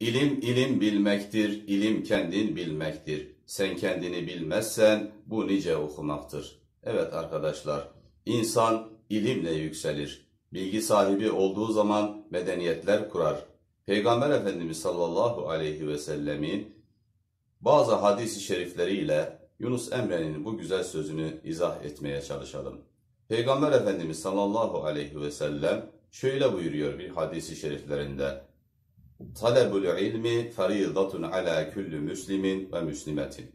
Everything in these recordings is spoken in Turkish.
İlim ilim bilmektir, ilim kendin bilmektir. Sen kendini bilmezsen bu nice okumaktır. Evet arkadaşlar, insan ilimle yükselir. Bilgi sahibi olduğu zaman medeniyetler kurar. Peygamber Efendimiz sallallahu aleyhi ve sellemin bazı hadis-i şerifleriyle Yunus Emre'nin bu güzel sözünü izah etmeye çalışalım. Peygamber Efendimiz sallallahu aleyhi ve sellem şöyle buyuruyor bir hadisi şeriflerinde. Talebul ilmi faridatun ala kulli muslimin ve muslimetin.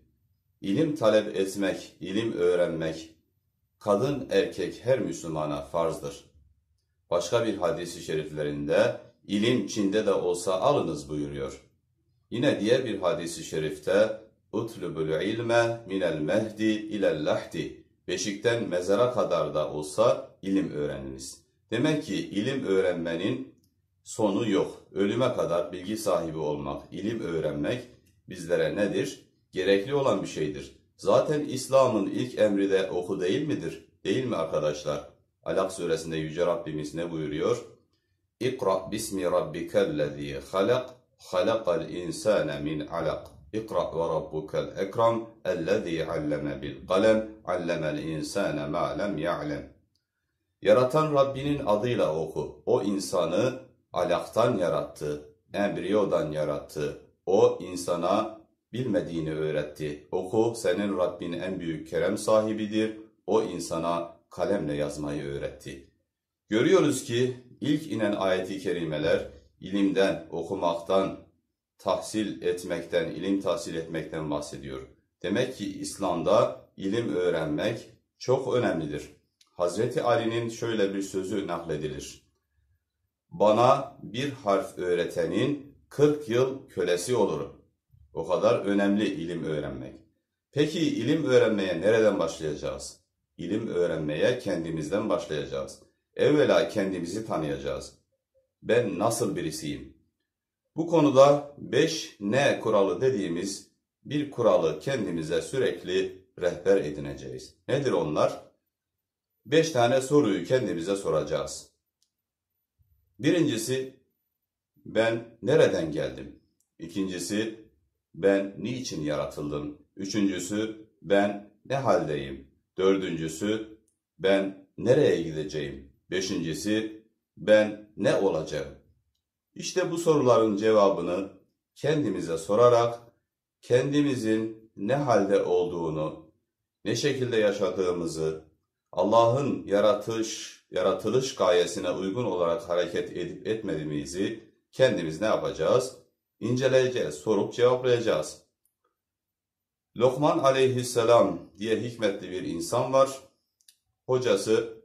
İlim talep etmek, ilim öğrenmek, kadın erkek her Müslümana farzdır. Başka bir hadisi şeriflerinde ilim Çin'de de olsa alınız buyuruyor. Yine diğer bir hadisi şerifte utlubul ilme minel mehdi ilel lahdi. Beşikten mezara kadar da olsa ilim öğreniniz. Demek ki ilim öğrenmenin sonu yok. Ölüme kadar bilgi sahibi olmak, ilim öğrenmek bizlere nedir? Gerekli olan bir şeydir. Zaten İslam'ın ilk emri de oku değil midir? Değil mi arkadaşlar? Alak suresinde Yüce Rabbimiz ne buyuruyor? İkra bismi rabbikellezî halak, halakal insâne min alak. İkra ve rabbukel ekram, ellezî alleme bil kalem, allemel insâne ma lem ya'lem. Yaratan Rabbinin adıyla oku. O insanı alaktan yarattı, embriyodan yarattı. O insana bilmediğini öğretti. Oku senin Rabbin en büyük kerem sahibidir. O insana kalemle yazmayı öğretti. Görüyoruz ki ilk inen ayeti kerimeler ilimden, okumaktan, tahsil etmekten, ilim tahsil etmekten bahsediyor. Demek ki İslam'da ilim öğrenmek çok önemlidir. Hazreti Ali'nin şöyle bir sözü nakledilir. Bana bir harf öğretenin 40 yıl kölesi olurum. O kadar önemli ilim öğrenmek. Peki ilim öğrenmeye nereden başlayacağız? İlim öğrenmeye kendimizden başlayacağız. Evvela kendimizi tanıyacağız. Ben nasıl birisiyim? Bu konuda 5 ne kuralı dediğimiz bir kuralı kendimize sürekli rehber edineceğiz. Nedir onlar? 5 tane soruyu kendimize soracağız. Birincisi ben nereden geldim? İkincisi ben niçin yaratıldım? Üçüncüsü ben ne haldeyim? Dördüncüsü ben nereye gideceğim? Beşincisi ben ne olacağım? İşte bu soruların cevabını kendimize sorarak kendimizin ne halde olduğunu, ne şekilde yaşadığımızı, Allah'ın yaratış, yaratılış gayesine uygun olarak hareket edip etmediğimizi kendimiz ne yapacağız? İnceleyeceğiz, sorup cevaplayacağız. Lokman aleyhisselam diye hikmetli bir insan var. Hocası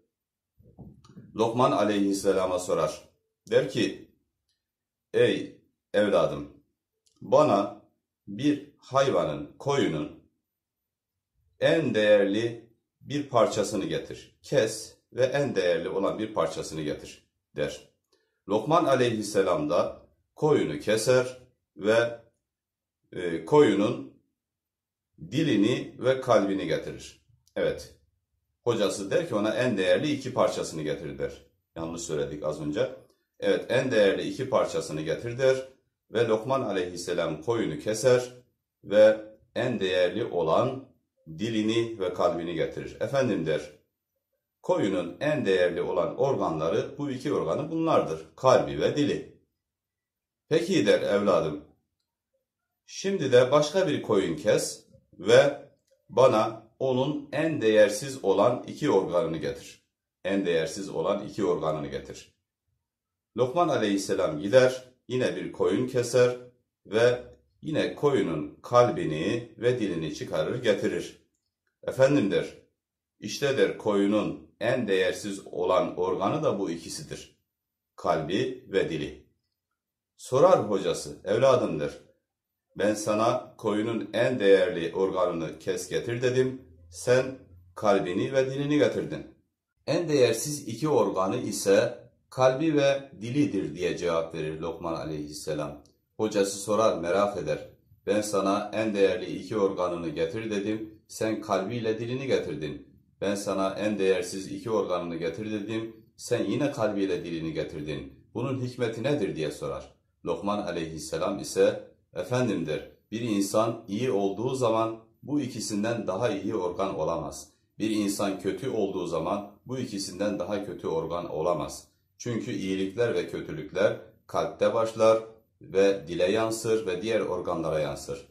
Lokman aleyhisselama sorar. Der ki, ey evladım bana bir hayvanın, koyunun en değerli bir parçasını getir. Kes ve en değerli olan bir parçasını getir der. Lokman aleyhisselam da koyunu keser ve e, koyunun dilini ve kalbini getirir. Evet. Hocası der ki ona en değerli iki parçasını getir der. Yanlış söyledik az önce. Evet en değerli iki parçasını getir der ve Lokman aleyhisselam koyunu keser ve en değerli olan dilini ve kalbini getirir. Efendim der, koyunun en değerli olan organları bu iki organı bunlardır. Kalbi ve dili. Peki der evladım, şimdi de başka bir koyun kes ve bana onun en değersiz olan iki organını getir. En değersiz olan iki organını getir. Lokman aleyhisselam gider, yine bir koyun keser ve yine koyunun kalbini ve dilini çıkarır getirir. Efendim der, işte der koyunun en değersiz olan organı da bu ikisidir. Kalbi ve dili. Sorar hocası, evladım der, ben sana koyunun en değerli organını kes getir dedim, sen kalbini ve dilini getirdin. En değersiz iki organı ise kalbi ve dilidir diye cevap verir Lokman aleyhisselam. Hocası sorar merak eder. Ben sana en değerli iki organını getir dedim. Sen kalbiyle dilini getirdin. Ben sana en değersiz iki organını getir dedim. Sen yine kalbiyle dilini getirdin. Bunun hikmeti nedir diye sorar. Lokman aleyhisselam ise efendimdir. Bir insan iyi olduğu zaman bu ikisinden daha iyi organ olamaz. Bir insan kötü olduğu zaman bu ikisinden daha kötü organ olamaz. Çünkü iyilikler ve kötülükler kalpte başlar ve dile yansır ve diğer organlara yansır.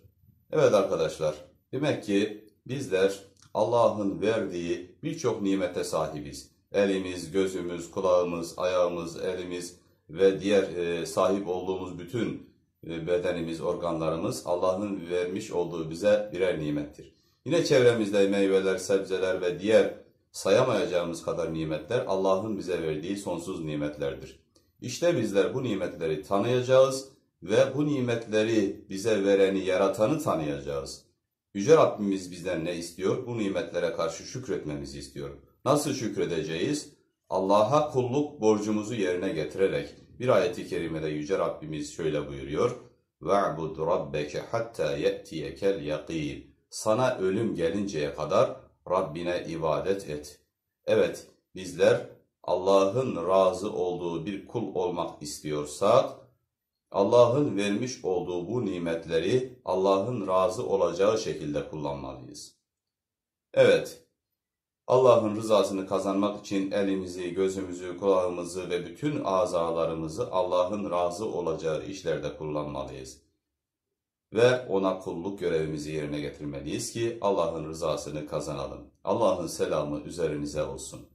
Evet arkadaşlar, demek ki bizler Allah'ın verdiği birçok nimete sahibiz. Elimiz, gözümüz, kulağımız, ayağımız, elimiz ve diğer e, sahip olduğumuz bütün e, bedenimiz, organlarımız Allah'ın vermiş olduğu bize birer nimettir. Yine çevremizde meyveler, sebzeler ve diğer sayamayacağımız kadar nimetler Allah'ın bize verdiği sonsuz nimetlerdir. İşte bizler bu nimetleri tanıyacağız ve bu nimetleri bize vereni, yaratanı tanıyacağız. Yüce Rabbimiz bizden ne istiyor? Bu nimetlere karşı şükretmemizi istiyor. Nasıl şükredeceğiz? Allah'a kulluk borcumuzu yerine getirerek. Bir ayeti kerimede Yüce Rabbimiz şöyle buyuruyor. وَعْبُدْ رَبَّكَ حَتَّى يَأْتِيَكَ الْيَقِينَ Sana ölüm gelinceye kadar Rabbine ibadet et. Evet, bizler Allah'ın razı olduğu bir kul olmak istiyorsak, Allah'ın vermiş olduğu bu nimetleri Allah'ın razı olacağı şekilde kullanmalıyız. Evet, Allah'ın rızasını kazanmak için elimizi, gözümüzü, kulağımızı ve bütün azalarımızı Allah'ın razı olacağı işlerde kullanmalıyız. Ve ona kulluk görevimizi yerine getirmeliyiz ki Allah'ın rızasını kazanalım. Allah'ın selamı üzerinize olsun.